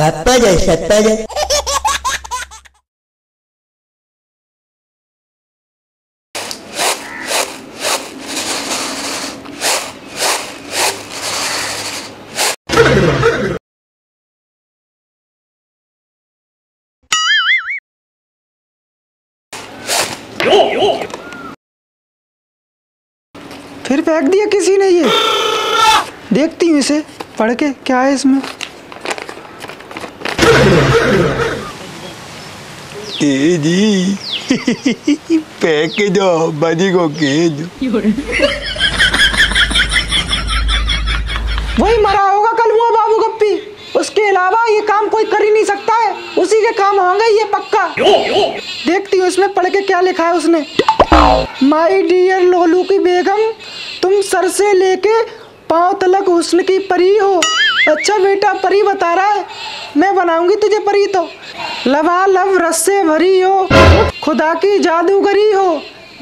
सत्ता फिर फेंक दिया किसी ने ये? देखती हूँ इसे, पढ़ के, क्या है इसमें? वही मरा होगा कल हुआ बाबू गप्पी। उसके अलावा ये काम कोई कर ही नहीं सकता है। उसी के काम होंगे ये पक्का। देखती हूँ इसमें पढ़ के क्या लिखा है उसने। माई डियर लोलू की बेगम, तुम सर से लेके पाँव तलक हुस्न की परी हो। अच्छा बेटा परी बता रहा है। मैं बनाऊँगी तुझे परी तो। लवा लव रस से भरी हो। खुदा की जादूगरी हो।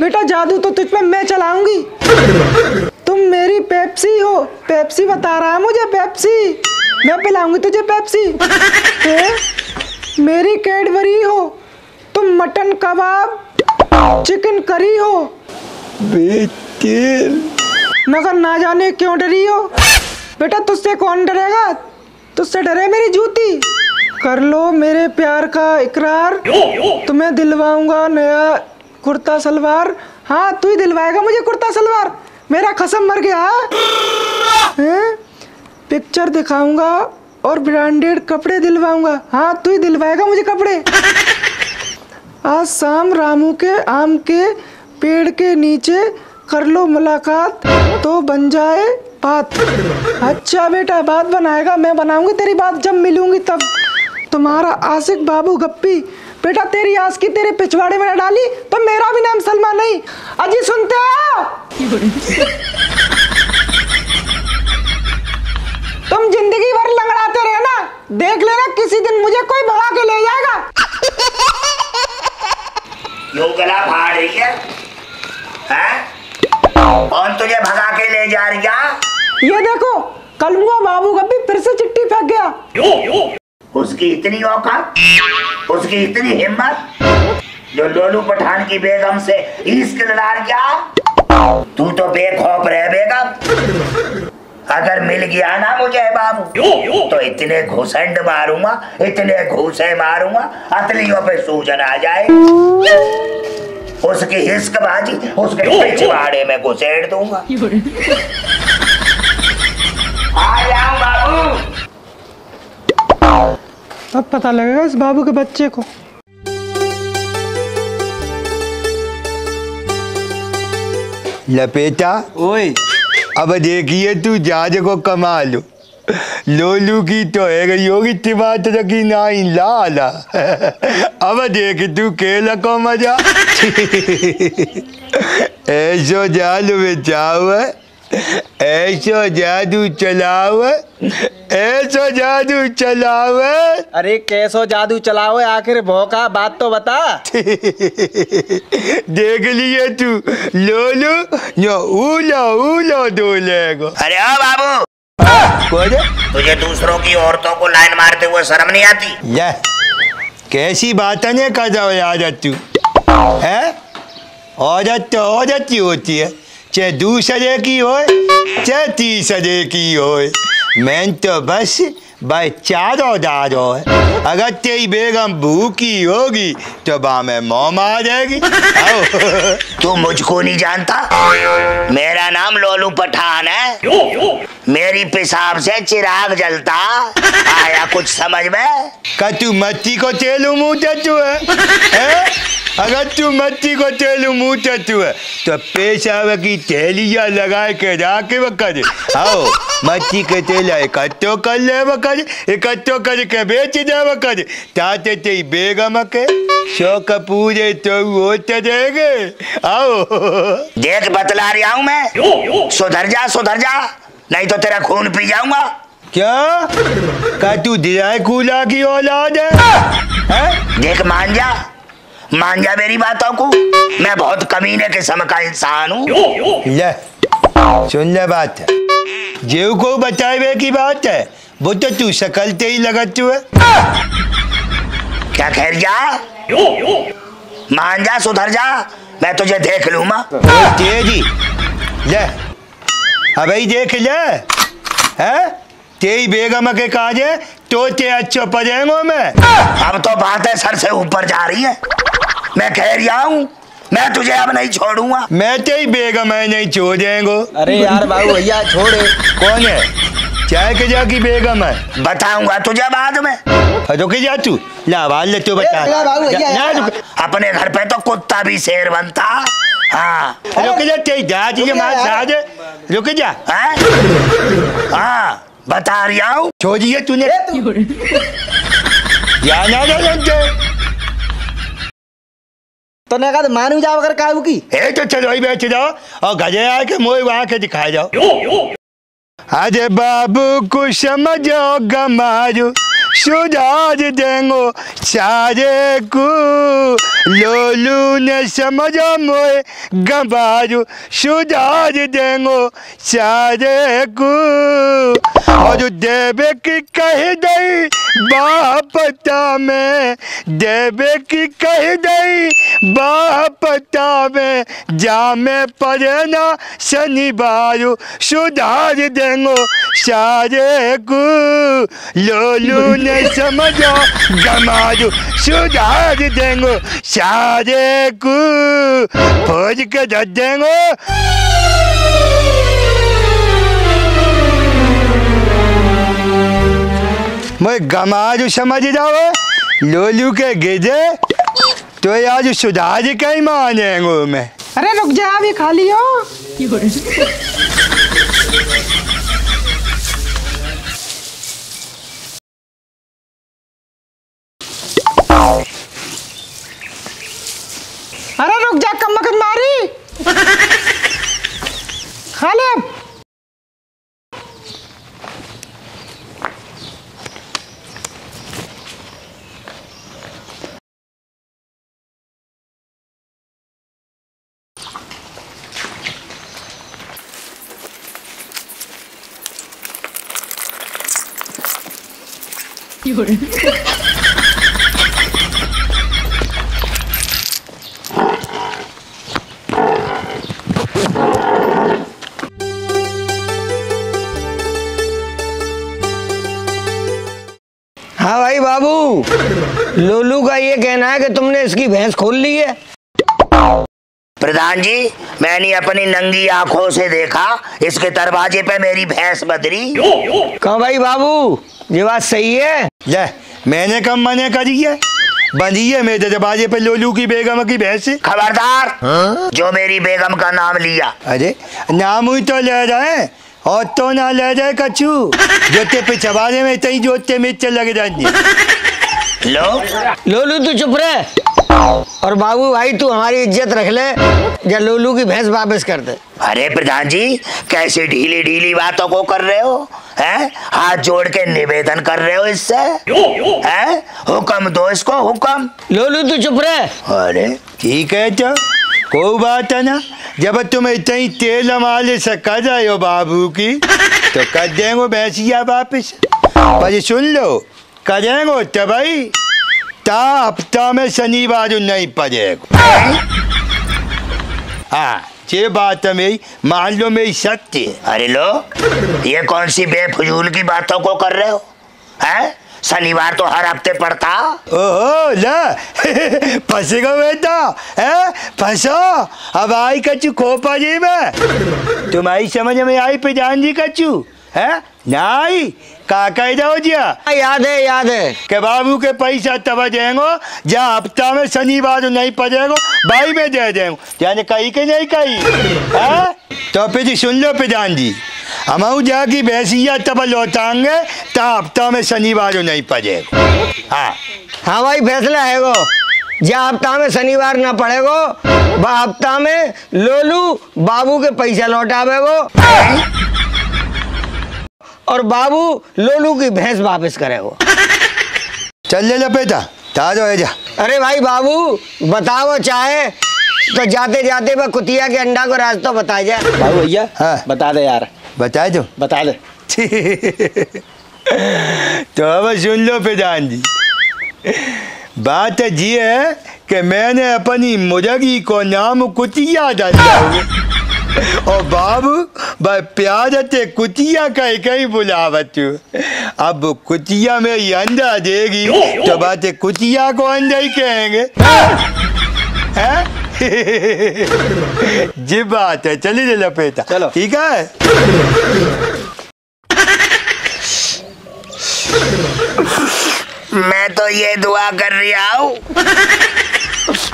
बेटा जादू तो तुझ पे मैं चलाऊँगी। तुम मेरी पेप्सी हो। पेप्सी बता रहा है मुझे पेप्सी। मैं पिलाऊँगी तुझे पेप्सी। हैं? मेरी कैडबरी हो। तुम मटन कबाब चिकन करी हो। बेटे मगर ना जाने क्यों डरी हो? बेटा, तुझसे कौन डरेगा? तुझसे डरे मेरी जूती। कर लो मेरे प्यार का इकरार। तुम्हें दिलवाऊँगा नया कुर्ता सलवार। हाँ तू ही दिलवाएगा मुझे कुर्ता सलवार। मेरा खसम मर गया। हैं? पिक्चर दिखाऊँगा और ब्रांडेड कपड़े दिलवाऊँगा। हाँ तू ही दिलवाएगा मुझे कपड़े। आज शाम रामू के आम के पेड़ के नीचे कर लो मुलाकात। तो बन जाए बात। अच्छा बेटा, बात बनाएगा, मैं बनाऊँगी तेरी बात, जब मिलूँगी तब। तुम्हारा आशिक बाबू गप्पी, बेटा तेरी आस की तेरे पिछवाड़े में डाली तो मेरा भी नाम सलमान नहीं। अजी, सुनते हो? तुम ज़िंदगी भर लंगड़ाते रहे ना, देख लेना किसी दिन मुझे कोई भगा के ले जाएगा। क्यों गला रही है, हैं? कौन तुझे भगा के ले जा रही है? ये देखो कल हुआ बाबू गप्पी फिर से चिट्ठी फेंक गया। उसकी इतनी औकात उसकी इतनी हिम्मत जो लोलू पठान की बेगम से इश्क लड़ा गया तू तो बेखौफ रह बेगम। अगर मिल गया ना मुझे बाबू तो इतने घुसंड मारूँगा इतने घूसे मारूँगा अतलियों पे सूजन आ जाए उसकी हिस्क बाजी उसके पिछवाड़े में घुसेड़ दूँगा। अब पता लगेगा इस बाबू के बच्चे को। लपेटा ओए। अब देखिए तू जाज को कमा लो लोलू की तो है गई होगी टमाटर की नाई लाला। अब देख तू केला को मज़ा। ऐसो जादू बेचाओ ऐसो जादू चलाओ ऐसो जादू चलाओ अरे कैसो जादू चलाओ आखिर भोका बात तो बता। देख लिए तू लोलू यो ऊलो ऊलो डोलेगो अरे ओ बाबू। तुझे दूसरों की औरतों को लाइन मारते हुए शर्म नहीं आती? ये कैसी बात नहीं कर जाओ है आदत तू? है? औरत तो औरत ही होती है। चाहे दूसरे की हो चाहे तीसरे की हो मैं तो बस भाई चारों दारो है अगर तेरी बेगम भूखी होगी तो बा में मोह मार जाएगी। तू मुझको नहीं जानता? मेरा नाम लोलू पठान है। मेरी पेशाब से चिराग जलता। आया कुछ समझ में? का तू मच्छी को तेलू मुँह तू है, है? अगर तू मच्छी को तेलू मुँह तू है तो पेशाब की थैलियाँ लगा के राके कर आओ मच्छी के तेल इकट्ठो कर ले कर इकट्ठो करके बेच दे कर ताते तेरी बेगम के शौक पूरे तो होते रहेंगे आओ। देख बतला रहा हूँ मैं। सुधर जा सुधर जा। नहीं तो तेरा खून पी जाऊँगा। क्या? का तू दिराए कूला की औलाद है, है? देख मान जा। मान जा मेरी बातों को? मैं बहुत कमीने किस्म का इंसान हूँ। ले सुन ले बात। है जेव को बचावे की बात है। वो तो तू शकलते ही लगत तू है क्या खैर जा? मान जा सुधर जा। मैं तुझे देख लूँगा। तेरी ले अब ही देख ले। है? तेरी बेगम के काजे तो ते अच्छो पड़ेंगो मैं। अब तो बातें सर से ऊपर जा रही है। मैं खैरिया हूँ। मैं तुझे अब नहीं छोड़ूँगा। मैं तेरी बेगम है नहीं छोड़ेंगो। अरे यार बाबू भैया छोड़े। कौन है? चाय के जाकी बेगम है। बताऊँगा तुझे बाद में। रुक जा तू। ला बाल ले तू बता। जा। रुक। अपने घर पे तो कुत्ता भी शेर बनता। हाँ। रुक जा तेरी दादी के रुक जा माँ यार। जा। हैं? हाँ बता रहा हूँ। छोड़िए तूने। जाना जा। तो ने कहा मानू जाओ अगर काबू की। ए तो चलो ही बैठ जाओ और गजे आके मोह वहाँ के दिखाए जाओ। अरे बाबू को समझो गमारू सुधार देंगो सारे को लोलू ने समझो मोए गमारू सुजाज देंगो सारे को। और जो देवे की कह दई बापता में देवे की कह दई बापता में जामे पड़े ना शनिवार, सुधार देंगो। सारे को लोलू ने समझो गमारू सुधार देंगो। सारे को फौज के दे देंगो। मैं गमाजू समझ जाओ लोलू के गिजे तो आज सुधार कहीं मानेंगे मैं। अरे रुक जा अभी खा लियो अरे रुक जा कम मगज मारी खा ले अब हाँ भाई बाबू, लोलू का ये कहना है कि तुमने इसकी भैंस खोल ली है। प्रधान जी मैंने अपनी नंगी आँखों से देखा इसके दरवाजे पे मेरी भैंस बदरी। कहो भाई बाबू ये बात सही है? ले मैंने कम मने करी है। बंधी है मेरे दरवाजे पे लोलू की बेगम की भैंस। खबरदार जो मेरी बेगम का नाम लिया। अरे नाम ही तो ले जाए और तो ना ले जाए कछु। जोते पे चबाने में तई जोते मिर्च लग जाएँगे लो। लोलू तू चुप रहे। और बाबू भाई तू हमारी इज़्ज़त रख ले या लोलू की भैंस वापस कर दे। अरे प्रधान जी कैसे ढीली ढीली बातों को कर रहे हो? हैं? हाथ जोड़ के निवेदन कर रहे हो इससे? हैं? हुक्म दो इसको हुक्म। लोलू तू चुप रहे। अरे ठीक है तो कोई बात है ना? जब तुम इतना ही तेल हमारे से कर रहे हो बाबू की तो कर देंगे भैंसिया वापिस। पर सुन लो करेंगे तो भाई। ता हफ़्ता में शनिवार नहीं पड़ेगा। हाँ ये बात है मेरी मान लो मेरी सत्य है। अरे लो ये कौन सी बेफजूल की बातों को कर रहे हो? हैं? शनिवार तो हर हफ़्ते पड़ता। ओहो ला फंसेगा बेटा है? फंसो। अब आई कचू खोपा जी में। तुम्हारी समझ में आई प्रधान जी कचू है? ना आई? का कह जाओ जिया हाँ, याद है याद है। के बाबू के पैसा तब देंगो जा हफ़्ता में शनिवार नहीं पड़ेगो भाई में दे देंगो। यानी कही के नहीं कही? है? तो फिर जी सुन लो प्रधान जी। हम जाकी भैंसिया तब लौटाएँगे ता हफ़्ता में शनिवार नहीं पड़ेगा हाँ। हाँ भाई फैसला है वो। जा हफ़्ता में शनिवार ना पड़ेगो बा हफ़्ता में लोलू बाबू के पैसा लौटावे वो और बाबू लोलू की भैंस वापस करे वो। चल ले लो बेटा ताजो है जा। अरे भाई बाबू बताओ चाहे तो जाते जाते वह कुतिया के अंडा को रास्ता बता जाए बाबू भैया हाँ। बता दे यार। बता दो। बता दे। तो अब सुन लो प्रधान जी। बात जी है कि मैंने अपनी मुर्गी को नाम कुतिया डाला हुआ और बाबू भाई प्याज से कुतिया कह कहीं बुलावत अब कुतिया में ये अंडा देगी तो बात कुतिया को अंडा ही कहेंगे। हैं? जी बात है चलिए लपेटा। चलो। ठीक है? मैं तो ये दुआ कर रहा हूँ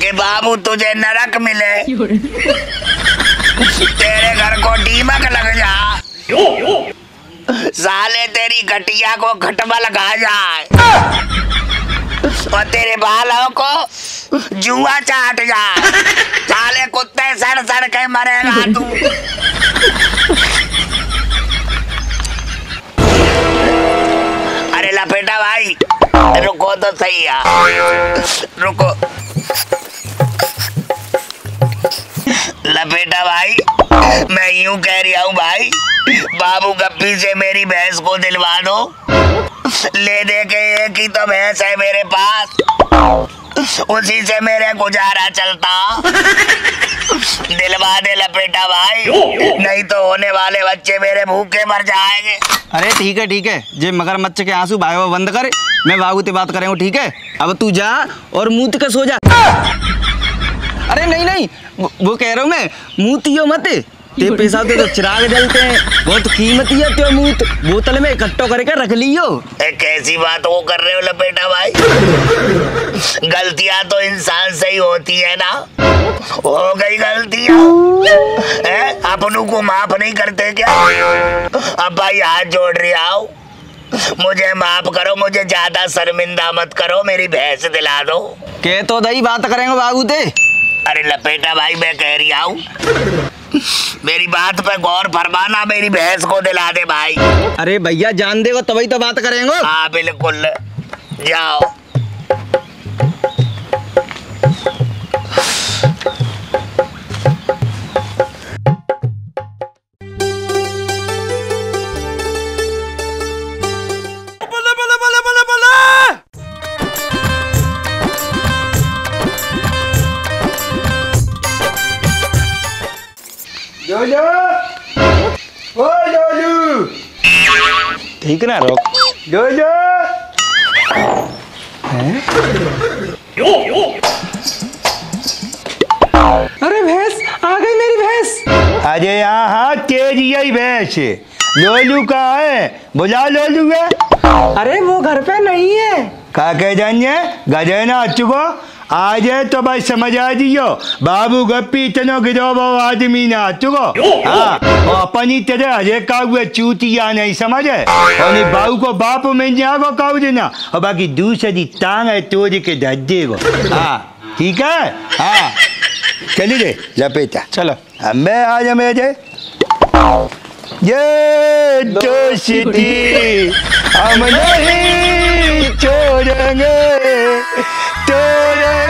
कि बाबू तुझे नरक मिले। घर को दीमक लग जा साले तेरी घटिया को खटमल खा जाए। और तेरे बालों को जुआ चाट जाए। साले कुत्ते सड़ सड़ के मरेगा तू। अरे लपेटा भाई, रुको तो सही यार। रुको। लपेटा भाई मैं यूँ कह रहा हूँ भाई बाबू गप्पी से मेरी भैंस को दिलवा दो। ले दे के एक ही तो भैंस है मेरे पास। उसी से मेरे गुजारा चलता। दिलवा दे लपेटा भाई नहीं तो होने वाले बच्चे मेरे भूखे मर जाएँगे। अरे ठीक है ठीक है। जे मगर मगरमच्छ के आँसू भाई वो बंद कर। मैं बाबू से बात करेंगे ठीक है? अब तू जा और मुँह तक सो जा। अरे नहीं नहीं। वो, वो कह रहा हूँ मैं मूतियो मत। ते पैसा तो चिराग जलते हैं। बहुत कीमती है त्यो मूत बोतल में इकट्ठो करके रख लियो। ए, कैसी बात वो कर रहे हो लपेटा भाई? गलतियाँ तो इंसान से ही होती है ना। हो गई गलतियाँ। अपनों को माफ़ नहीं करते क्या? अब भाई हाथ जोड़ रही आओ मुझे माफ़ करो मुझे ज़्यादा शर्मिंदा मत करो मेरी भैंस दिला दो। के तो दही बात करेंगे बाबू ते अरे लपेटा भाई मैं कह रही हूँ मेरी बात पर गौर फरमाना मेरी भैंस को दिला दे भाई। अरे भैया जान देगा तभी तो बात करेंगे। हाँ बिल्कुल। जाओ। जोजो ओ जोजू ठीक ना रोक। जोजो अरे भैंस आ गई मेरी भैंस। अरे यहाँ तेज यही भैंस। लोलू कहाँ है? बुला लोलू है। अरे वो घर पे नहीं है। का कह जानिए गधे ना चुको आ जाए तो भाई समझ आ जियो। बाबू गप्पी इतनो गिरो वो आदमी ना चुको हाँ और अपनी तरह हरे का हुए चूतिया नहीं समझे? और बाबू को बाप में जागो काऊ देना। और बाकी दूसरी टांग है तोड़ के धर देगो हाँ ठीक है? हाँ। चलिए रे लपेटा चलो। अब मैं आज मेरे ये दोस्ती हम नहीं छोड़ेंगे। Dirty!